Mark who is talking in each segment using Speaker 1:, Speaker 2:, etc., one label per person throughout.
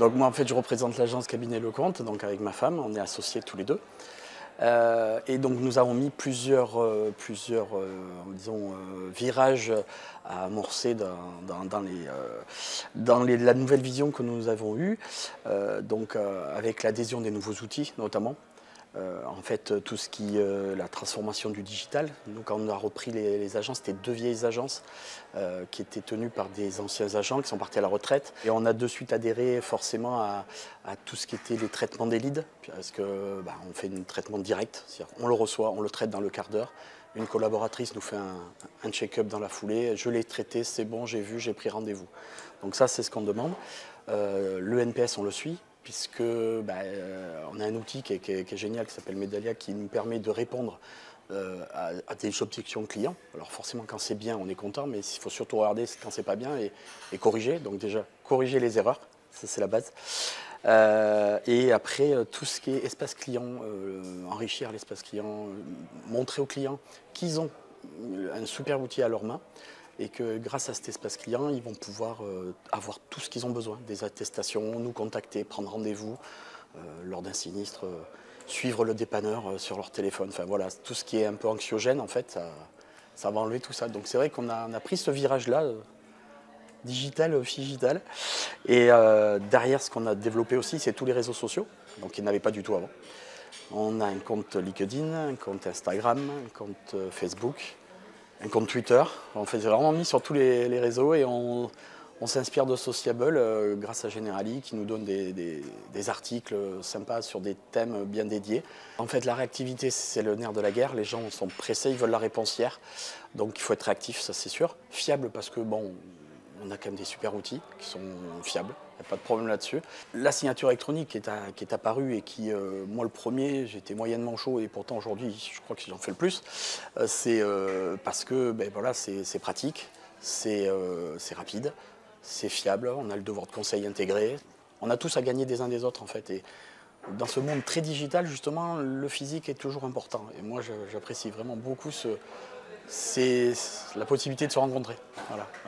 Speaker 1: Donc moi en fait je représente l'agence Cabinet Lecomte, donc avec ma femme, on est associés tous les deux. Euh, et donc nous avons mis plusieurs, euh, plusieurs euh, disons, virages à amorcer dans, dans, les, dans les, la nouvelle vision que nous avons eue, donc avec l'adhésion des nouveaux outils notamment. Euh, en fait, tout ce qui euh, la transformation du digital. Nous, quand on a repris les, agences, c'était deux vieilles agences euh, qui étaient tenues par des anciens agents qui sont partis à la retraite. Et on a de suite adhéré forcément à, tout ce qui était les traitements des leads, parce que bah, on fait un traitement direct. On le reçoit, on le traite dans le quart d'heure. Une collaboratrice nous fait un, check-up dans la foulée. Je l'ai traité, c'est bon, j'ai vu, j'ai pris rendez-vous. Donc ça, c'est ce qu'on demande. le NPS, on le suit puisque bah, euh, on a un outil qui est, génial qui s'appelle Medalia qui nous permet de répondre euh, à, des objections clients. Alors forcément quand c'est bien on est content mais il faut surtout regarder quand c'est pas bien et, corriger. Donc déjà corriger les erreurs, ça c'est la base. Euh, et après tout ce qui est espace client, enrichir l'espace client, montrer aux clients qu'ils ont un super outil à leurs mains et que grâce à cet espace client, ils vont pouvoir euh, avoir tout ce qu'ils ont besoin, des attestations, nous contacter, prendre rendez-vous euh, lors d'un sinistre, euh, suivre le dépanneur sur leur téléphone. Enfin voilà, tout ce qui est un peu anxiogène, en fait, ça, va enlever tout ça. Donc c'est vrai qu'on a, pris ce virage-là, digital, digital. Et derrière, ce qu'on a développé aussi, c'est tous les réseaux sociaux, donc ils n'avaient pas du tout avant. On a un compte LinkedIn, un compte Instagram, un compte Facebook, un compte Twitter. On fait vraiment mis sur tous les, réseaux et on, s'inspire de Sociable euh, grâce à Generali qui nous donne des, articles sympas sur des thèmes bien dédiés. En fait, la réactivité, c'est le nerf de la guerre. Les gens sont pressés, ils veulent la réponse hier. Donc il faut être réactif, ça c'est sûr. Fiable parce que bon, on a quand même des super outils qui sont fiables, il n'y a pas de problème là-dessus. La signature électronique qui est, apparue et qui, euh, moi le premier, j'étais moyennement chaud et pourtant aujourd'hui je crois que j'en fais le plus, euh, c'est euh, parce que ben, voilà, c'est pratique, c'est rapide, c'est fiable, on a le devoir de conseil intégré, on a tous à gagner des uns des autres en fait. Et, dans ce monde très digital, justement, le physique est toujours important. Et moi, j'apprécie vraiment beaucoup ce, c'est la possibilité de se rencontrer.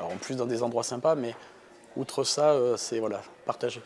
Speaker 1: En plus dans des endroits sympas, mais outre ça, euh, c'est voilà, partager.